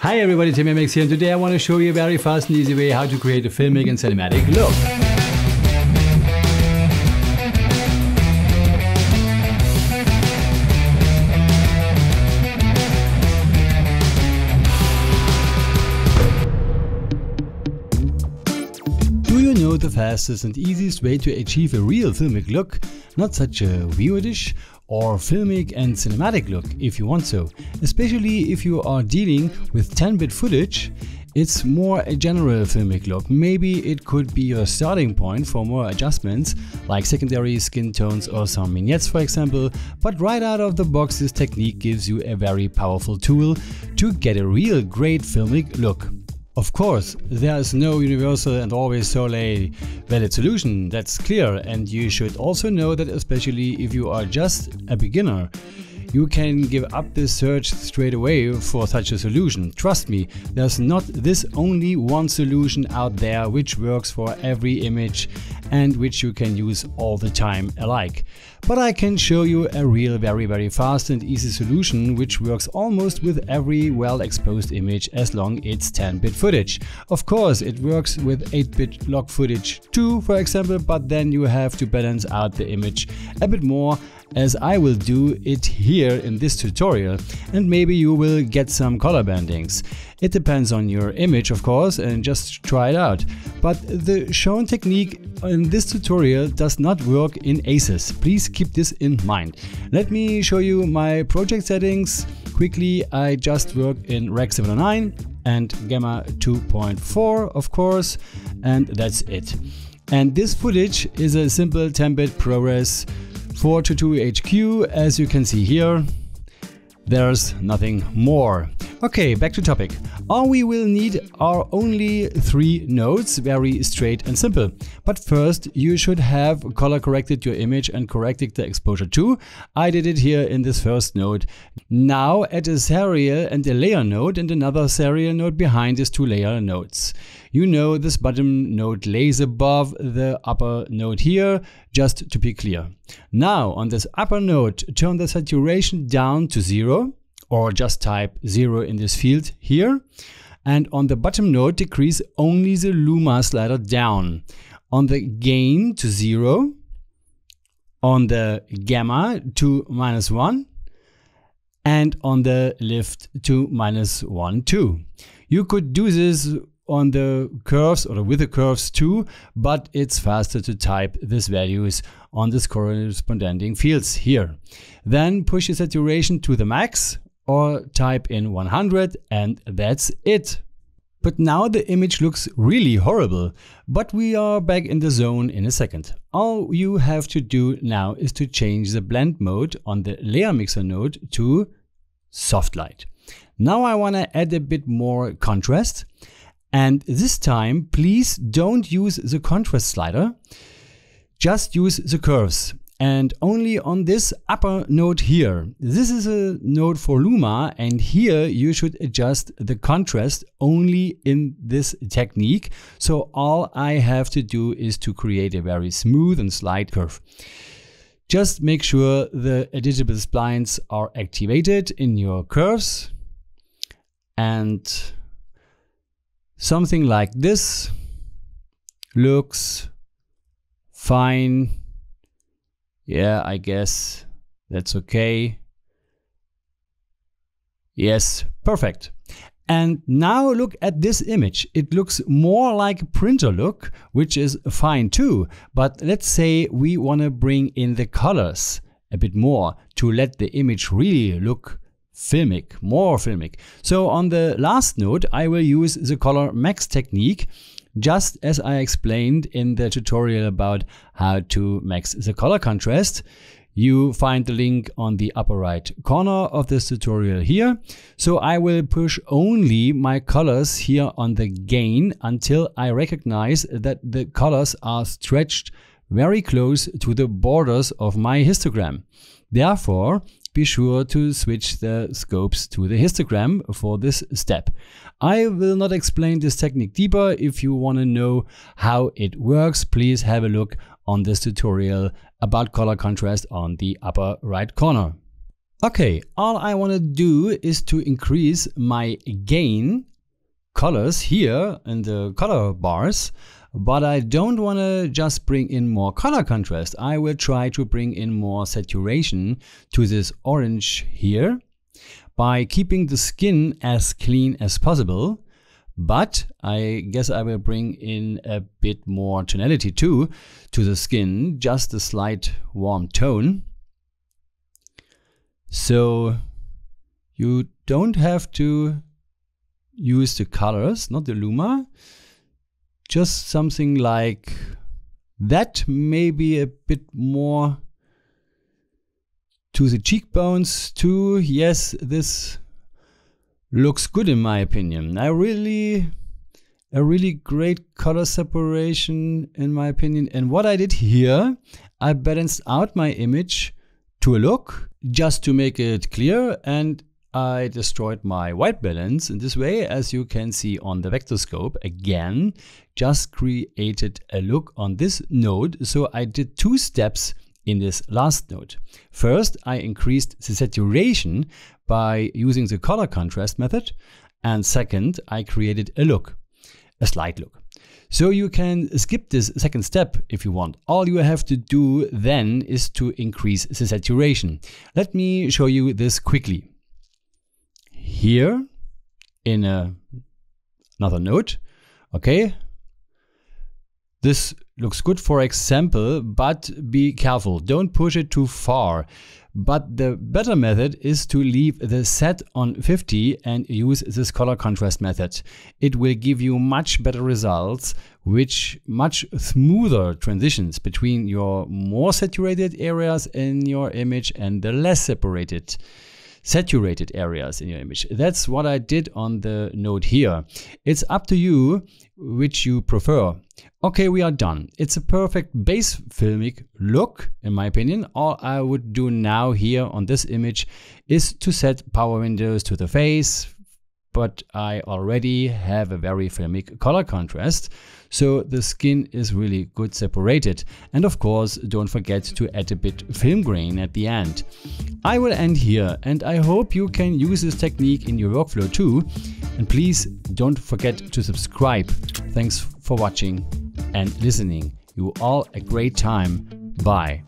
Hi everybody, Tim Yemmax here and today I want to show you a very fast and easy way how to create a filmic and cinematic look. Do you know the fastest and easiest way to achieve a real filmic look? Not such a weirdish or filmic and cinematic look if you want so. Especially if you are dealing with 10-bit footage, it's more a general filmic look. Maybe it could be your starting point for more adjustments, like secondary skin tones or some vignettes for example, but right out of the box this technique gives you a very powerful tool to get a real great filmic look. Of course, there is no universal and always solely valid solution, that's clear, and you should also know that especially if you are just a beginner, you can give up this search straight away for such a solution. Trust me, there's not this only one solution out there which works for every image and which you can use all the time alike. But I can show you a real very very fast and easy solution which works almost with every well exposed image as long it's 10-bit footage. Of course it works with 8-bit log footage too for example but then you have to balance out the image a bit more as I will do it here in this tutorial and maybe you will get some color bandings. It depends on your image of course and just try it out. But the shown technique in this tutorial does not work in ACES. Please keep this in mind. Let me show you my project settings. Quickly I just work in Rec 709 and Gamma 2.4 of course and that's it. And this footage is a simple 10-bit ProRes 422 HQ as you can see here. There's nothing more. Okay, back to topic. All we will need are only three nodes, very straight and simple. But first, you should have color corrected your image and corrected the exposure too. I did it here in this first node. Now add a serial and a layer node and another serial node behind these two layer nodes. You know this bottom node lays above the upper node here, just to be clear. Now on this upper node, turn the saturation down to zero or just type 0 in this field here. And on the bottom node, decrease only the Luma slider down. On the gain to 0, on the gamma to minus 1, and on the lift to minus 1 too. You could do this on the curves or with the curves too, but it's faster to type these values on this corresponding fields here. Then push the saturation to the max or type in 100 and that's it. But now the image looks really horrible, but we are back in the zone in a second. All you have to do now is to change the blend mode on the layer mixer node to soft light. Now I want to add a bit more contrast and this time please don't use the contrast slider, just use the curves and only on this upper node here. This is a node for Luma and here you should adjust the contrast only in this technique. So all I have to do is to create a very smooth and slight curve. Just make sure the editable splines are activated in your curves and something like this looks fine yeah, I guess that's okay. Yes, perfect. And now look at this image. It looks more like a printer look, which is fine too. But let's say we want to bring in the colors a bit more to let the image really look filmic, more filmic. So on the last note, I will use the color max technique just as I explained in the tutorial about how to max the color contrast. You find the link on the upper right corner of this tutorial here. So I will push only my colors here on the gain until I recognize that the colors are stretched very close to the borders of my histogram. Therefore, be sure to switch the scopes to the histogram for this step. I will not explain this technique deeper. If you want to know how it works, please have a look on this tutorial about color contrast on the upper right corner. Okay, all I want to do is to increase my gain colors here in the color bars, but I don't want to just bring in more color contrast. I will try to bring in more saturation to this orange here by keeping the skin as clean as possible. But I guess I will bring in a bit more tonality too to the skin, just a slight warm tone. So you don't have to use the colors, not the Luma. Just something like that, maybe a bit more to the cheekbones too. Yes, this looks good in my opinion. I really a really great color separation in my opinion. And what I did here, I balanced out my image to a look just to make it clear and I destroyed my white balance in this way as you can see on the vector scope again just created a look on this node so I did two steps in this last node. First I increased the saturation by using the color contrast method and second I created a look, a slight look. So you can skip this second step if you want. All you have to do then is to increase the saturation. Let me show you this quickly. Here in a, another node, okay, this looks good for example, but be careful, don't push it too far. But the better method is to leave the set on 50 and use this color contrast method. It will give you much better results, which much smoother transitions between your more saturated areas in your image and the less separated saturated areas in your image. That's what I did on the node here. It's up to you which you prefer. Okay, we are done. It's a perfect base filmic look, in my opinion. All I would do now here on this image is to set power windows to the face, but I already have a very filmic color contrast. So the skin is really good separated. And of course, don't forget to add a bit film grain at the end. I will end here and I hope you can use this technique in your workflow too. And please don't forget to subscribe. Thanks for watching and listening. You all a great time. Bye.